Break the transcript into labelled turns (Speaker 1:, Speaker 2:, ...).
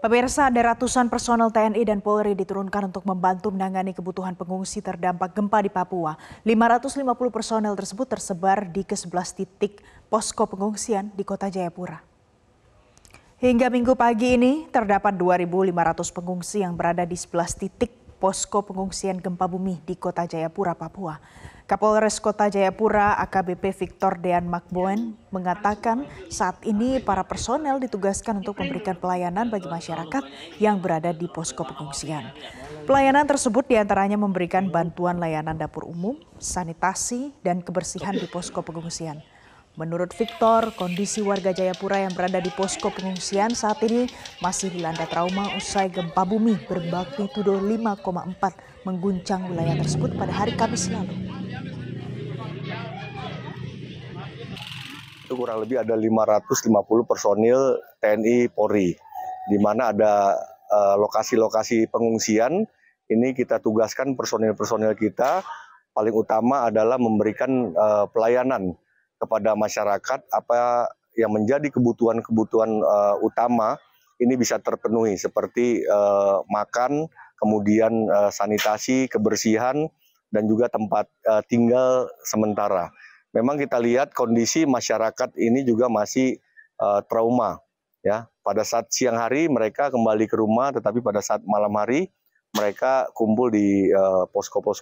Speaker 1: Pemirsa, ada ratusan personel TNI dan Polri diturunkan untuk membantu menangani kebutuhan pengungsi terdampak gempa di Papua. 550 personel tersebut tersebar di ke-11 titik posko pengungsian di kota Jayapura. Hingga minggu pagi ini, terdapat 2.500 pengungsi yang berada di 11 titik posko pengungsian gempa bumi di Kota Jayapura, Papua. Kapolres Kota Jayapura AKBP Victor Dean Makboen mengatakan saat ini para personel ditugaskan untuk memberikan pelayanan bagi masyarakat yang berada di posko pengungsian. Pelayanan tersebut di antaranya memberikan bantuan layanan dapur umum, sanitasi, dan kebersihan di posko pengungsian. Menurut Victor, kondisi warga Jayapura yang berada di posko pengungsian saat ini masih dilanda trauma usai gempa bumi bermagnitudo 5,4 mengguncang wilayah tersebut pada hari Kamis lalu.
Speaker 2: Itu kurang lebih ada 550 personil TNI Polri, di mana ada eh, lokasi-lokasi uh, pengungsian. Ini kita tugaskan personil-personil kita, paling utama adalah memberikan uh, pelayanan kepada masyarakat apa yang menjadi kebutuhan-kebutuhan uh, utama ini bisa terpenuhi seperti uh, makan, kemudian uh, sanitasi, kebersihan dan juga tempat uh, tinggal sementara. Memang kita lihat kondisi masyarakat ini juga masih uh, trauma ya. Pada saat siang hari mereka kembali ke rumah tetapi pada saat malam hari mereka kumpul di posko-posko